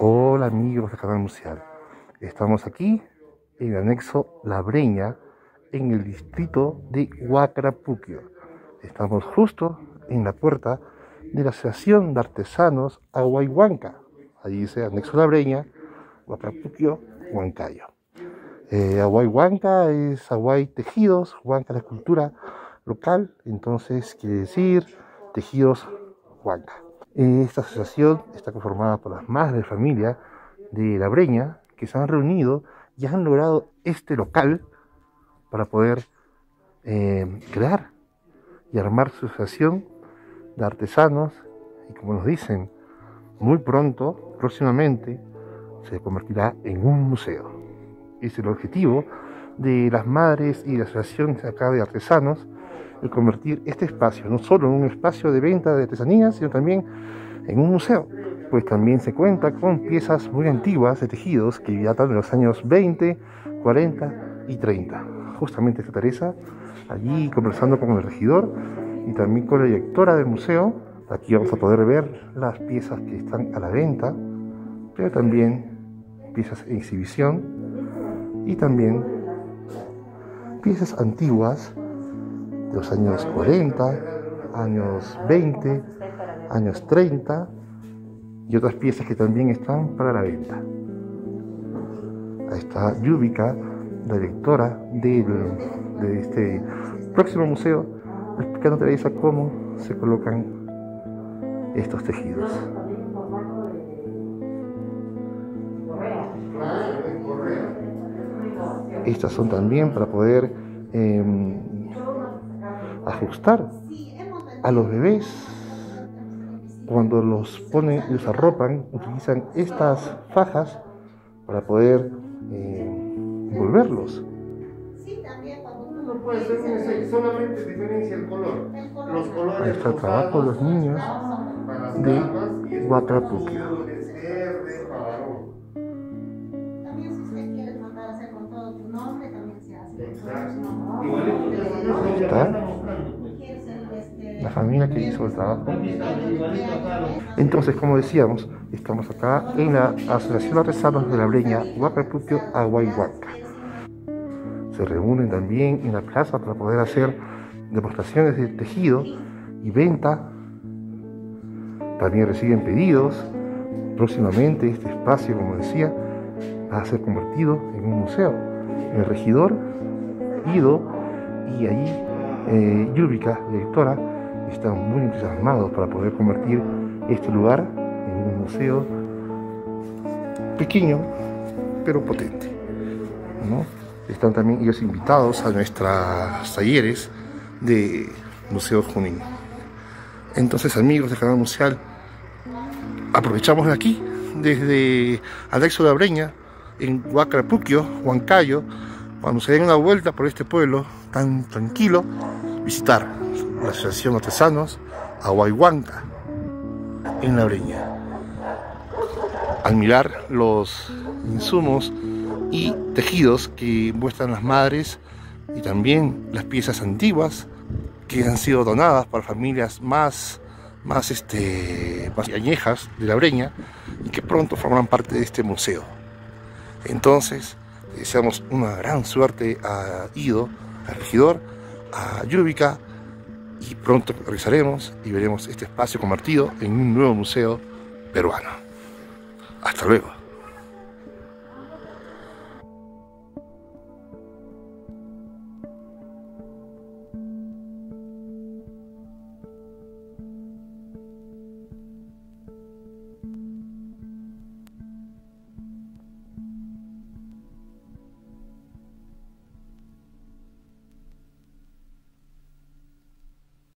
Hola amigos del canal Museal. Estamos aquí en el anexo La Breña, en el distrito de Huacrapuquio. Estamos justo en la puerta de la Asociación de Artesanos Aguayhuanca. Allí dice anexo La Breña, Huacrapuquio, Huancayo. Eh, Aguayhuanca es Aguay Tejidos, Huanca la cultura local, entonces quiere decir Tejidos Huanca. Esta asociación está conformada por las madres de familia de La Breña que se han reunido y han logrado este local para poder eh, crear y armar su asociación de artesanos y como nos dicen, muy pronto, próximamente, se convertirá en un museo. Es el objetivo de las madres y de la asociación acá de artesanos el convertir este espacio no solo en un espacio de venta de artesanías, sino también en un museo, pues también se cuenta con piezas muy antiguas de tejidos que datan de los años 20, 40 y 30. Justamente está Teresa allí conversando con el regidor y también con la directora del museo. Aquí vamos a poder ver las piezas que están a la venta, pero también piezas en exhibición y también piezas antiguas los años 40, años 20, años 30 y otras piezas que también están para la venta. Ahí está Yúbica, la directora de este próximo museo, explicando a Teresa cómo se colocan estos tejidos. Estas son también para poder em, ajustar a los bebés cuando los ponen y los arropan, utilizan estas fajas para poder eh, envolverlos. No puede ser solamente diferencia el color. Los colores Ahí está el trabajo de los niños de Huatrapuquio. También si usted quiere mandar a hacer con todo tu nombre, también se hace. Ahí está familia que hizo el trabajo. Entonces, como decíamos, estamos acá en la Asociación de Artesanos de la Breña, Huacapuquio, Aguayhuanca. Se reúnen también en la plaza para poder hacer demostraciones de tejido y venta. También reciben pedidos. Próximamente este espacio, como decía, va a ser convertido en un museo. El regidor Ido y allí eh, directora, están muy entusiasmados para poder convertir este lugar en un museo pequeño pero potente. Están también ellos invitados a nuestros talleres de Museo Junín. Entonces, amigos de Canal Museal, aprovechamos de aquí, desde Alexo de Abreña, en Huacrapuquio, Huancayo, cuando se den una vuelta por este pueblo tan tranquilo, visitar la Asociación Artesanos Aguayhuanca en La Breña. Al mirar los insumos y tejidos que muestran las madres y también las piezas antiguas que han sido donadas por familias más, más, este, más añejas de La Breña y que pronto formarán parte de este museo. Entonces, deseamos una gran suerte a Ido, al regidor, a Yúbica, y pronto regresaremos y veremos este espacio convertido en un nuevo museo peruano. Hasta luego.